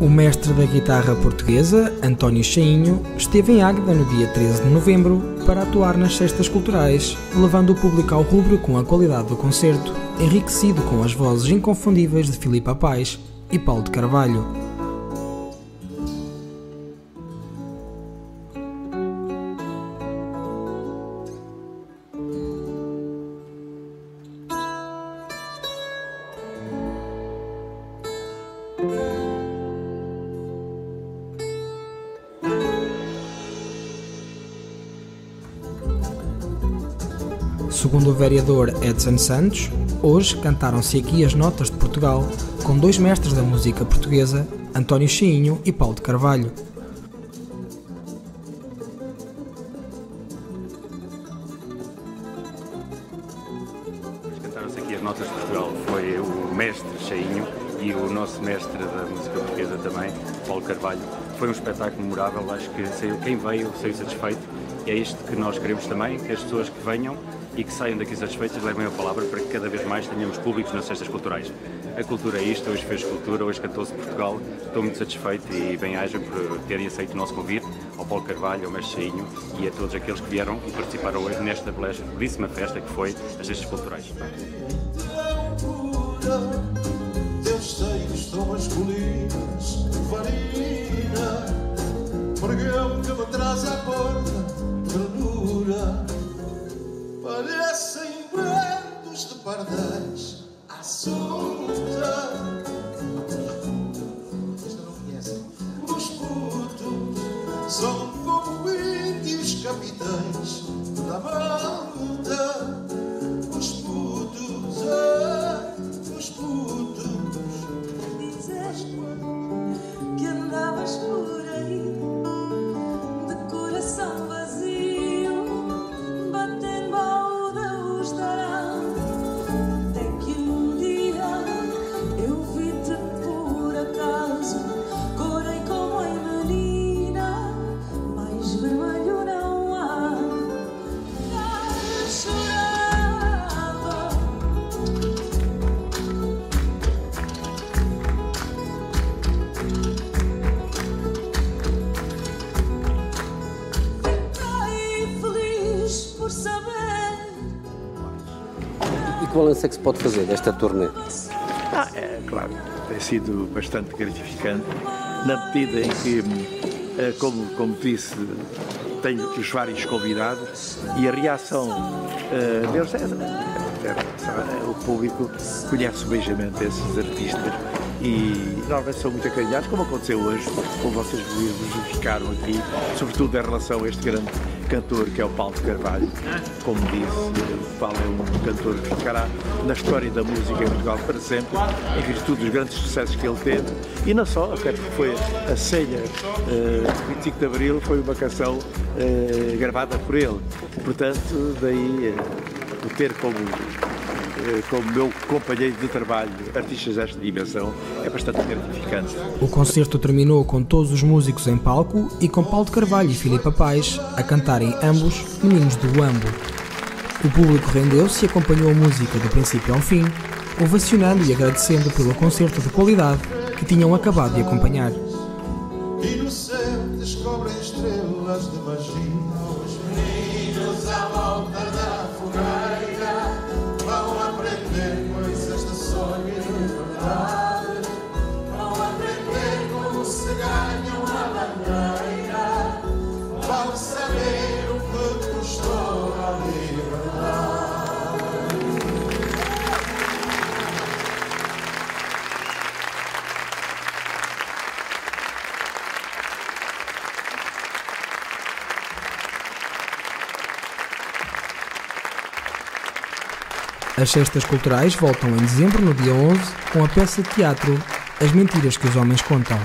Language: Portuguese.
O mestre da guitarra portuguesa, António Cheinho, esteve em Águeda no dia 13 de novembro para atuar nas cestas culturais, levando o público ao rubro com a qualidade do concerto, enriquecido com as vozes inconfundíveis de Filipe Paz e Paulo de Carvalho. Segundo o vereador Edson Santos, hoje cantaram-se aqui as notas de Portugal com dois mestres da música portuguesa, António Cheinho e Paulo de Carvalho. Cantaram-se aqui as notas de Portugal foi o mestre Cheinho e o nosso mestre da música portuguesa também, Paulo Carvalho. Foi um espetáculo memorável, acho que quem veio saiu satisfeito. E é isto que nós queremos também, que as pessoas que venham e que saiam daqui satisfeitos levem a palavra para que cada vez mais tenhamos públicos nas cestas culturais. A cultura é isto, hoje fez cultura, hoje cantou-se Portugal, estou muito satisfeito e bem-ajam por terem aceito o nosso convite, ao Paulo Carvalho, ao Mestre Cheinho e a todos aqueles que vieram e participaram hoje nesta belíssima festa que foi as cestas culturais. Teus seios tão masculinos, que me traz à porta, que balanço é que se pode fazer desta turnê? Ah, é claro, tem sido bastante gratificante, na medida em que, eh, como, como disse, tenho os vários convidados e a reação uh, deles é, é, é, o público conhece beijamente esses artistas e normalmente são muito acarinhados, como aconteceu hoje, como vocês verificaram aqui, sobretudo em relação a este grande cantor que é o Paulo de Carvalho. Como disse, o Paulo é um cantor que ficará na história da música em Portugal para sempre, em virtude dos grandes sucessos que ele teve. E não só, até porque foi a senha uh, 25 de Abril, foi uma canção uh, gravada por ele. Portanto, daí uh, o ter como como meu companheiro de trabalho, artistas desta dimensão, é bastante gratificante. O concerto terminou com todos os músicos em palco e com Paulo de Carvalho e Filipe Paz a cantarem ambos Meninos do Ambo. O público rendeu-se e acompanhou a música do princípio ao fim, ovacionando e agradecendo pelo concerto de qualidade que tinham acabado de acompanhar. As cestas culturais voltam em dezembro, no dia 11, com a peça de teatro As Mentiras que os Homens Contam.